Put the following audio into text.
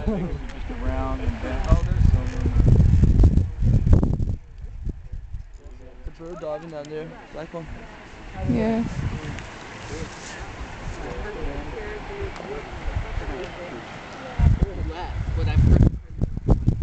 I think if you just around and down. Oh, there's someone. The bird diving down there. Black one. Yeah.